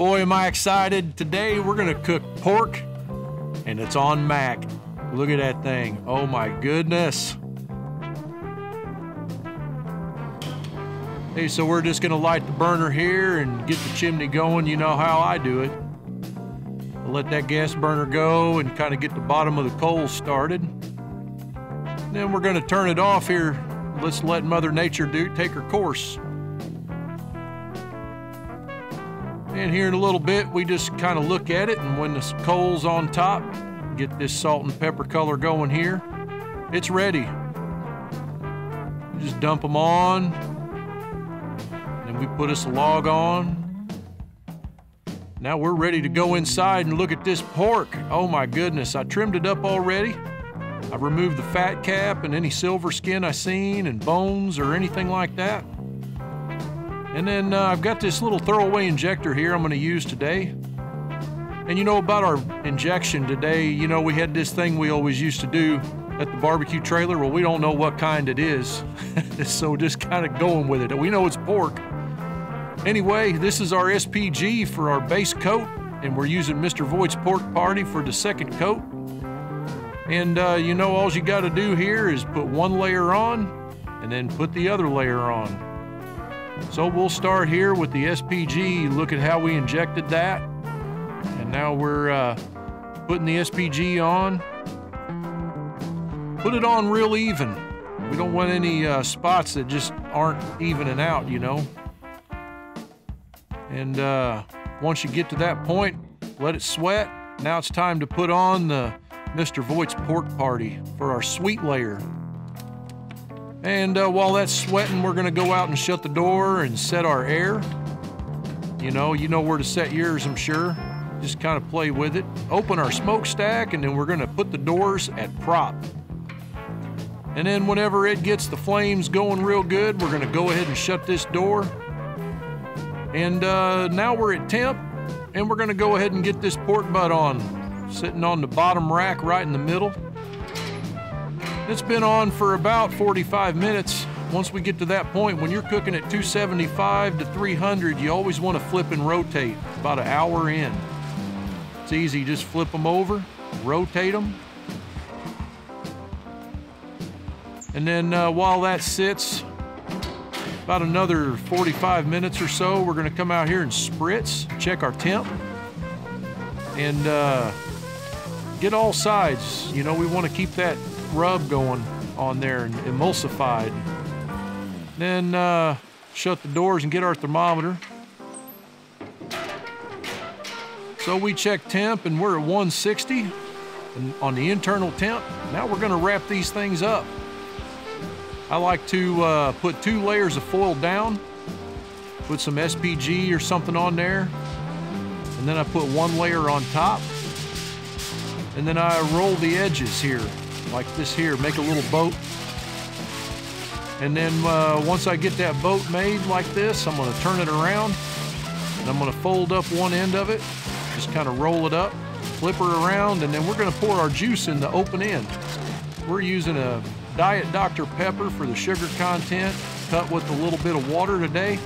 boy, am I excited. Today we're gonna cook pork and it's on Mack. Look at that thing. Oh my goodness. Hey, so we're just gonna light the burner here and get the chimney going. You know how I do it. I'll let that gas burner go and kind of get the bottom of the coals started. Then we're gonna turn it off here. Let's let Mother Nature do take her course. And here in a little bit, we just kind of look at it, and when the coal's on top, get this salt and pepper color going here, it's ready. Just dump them on, and we put us a log on. Now we're ready to go inside and look at this pork. Oh my goodness, I trimmed it up already. I've removed the fat cap and any silver skin I seen and bones or anything like that. And then uh, I've got this little throwaway injector here I'm going to use today. And you know about our injection today, you know, we had this thing we always used to do at the barbecue trailer. Well, we don't know what kind it is. so just kind of going with it. We know it's pork. Anyway, this is our SPG for our base coat, and we're using Mr. Voigt's Pork Party for the second coat. And uh, you know, all you got to do here is put one layer on and then put the other layer on. So we'll start here with the SPG. Look at how we injected that. And now we're uh, putting the SPG on. Put it on real even. We don't want any uh, spots that just aren't evening out, you know. And uh, once you get to that point, let it sweat. Now it's time to put on the Mr. Voigt's pork party for our sweet layer. And uh, while that's sweating, we're gonna go out and shut the door and set our air. You know, you know where to set yours, I'm sure. Just kind of play with it. Open our smokestack, and then we're gonna put the doors at prop. And then whenever it gets the flames going real good, we're gonna go ahead and shut this door. And uh, now we're at temp, and we're gonna go ahead and get this pork butt on, sitting on the bottom rack right in the middle. It's been on for about 45 minutes. Once we get to that point, when you're cooking at 275 to 300, you always want to flip and rotate about an hour in. It's easy, just flip them over, rotate them. And then uh, while that sits, about another 45 minutes or so, we're gonna come out here and spritz, check our temp, and uh, get all sides. You know, we wanna keep that rub going on there and emulsified. Then uh, shut the doors and get our thermometer. So we check temp and we're at 160 and on the internal temp. Now we're gonna wrap these things up. I like to uh, put two layers of foil down, put some SPG or something on there, and then I put one layer on top, and then I roll the edges here like this here, make a little boat. And then uh, once I get that boat made like this, I'm gonna turn it around and I'm gonna fold up one end of it, just kind of roll it up, flip her around, and then we're gonna pour our juice in the open end. We're using a Diet Dr. Pepper for the sugar content, cut with a little bit of water today.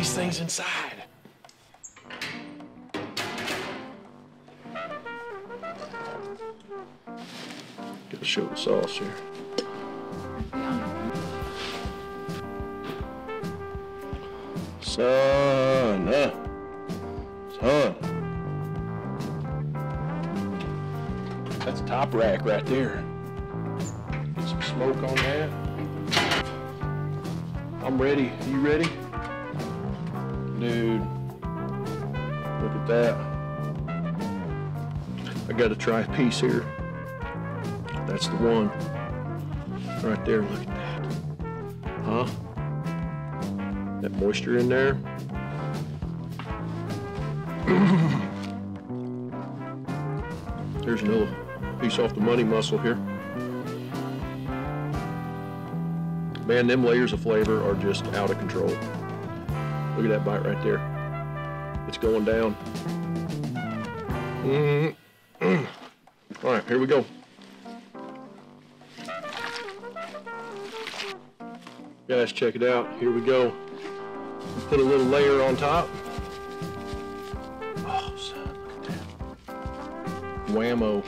Things inside. Gotta show the sauce here. Son, uh, son. That's top rack right there. Get some smoke on that. I'm ready. You ready? Dude, look at that. I got a try a piece here. That's the one. Right there, look at that. Huh? That moisture in there. There's another piece off the money muscle here. Man, them layers of flavor are just out of control. Look at that bite right there. It's going down. Mm. All right, here we go. Guys, check it out. Here we go. Put a little layer on top. Oh, son, look at that. Whammo.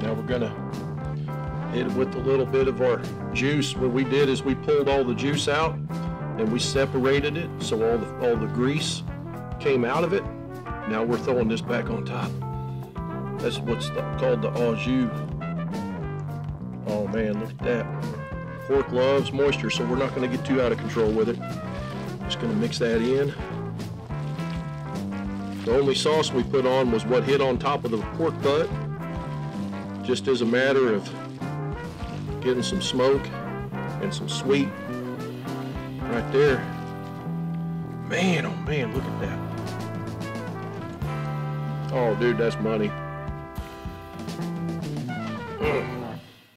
Now we're gonna hit it with a little bit of our juice. What we did is we pulled all the juice out and we separated it so all the all the grease came out of it. Now we're throwing this back on top. That's what's the, called the au jus. Oh man, look at that. Pork loves moisture, so we're not going to get too out of control with it. Just going to mix that in. The only sauce we put on was what hit on top of the pork butt, just as a matter of getting some smoke and some sweet right there. Man, oh man, look at that. Oh, dude, that's money. Mm.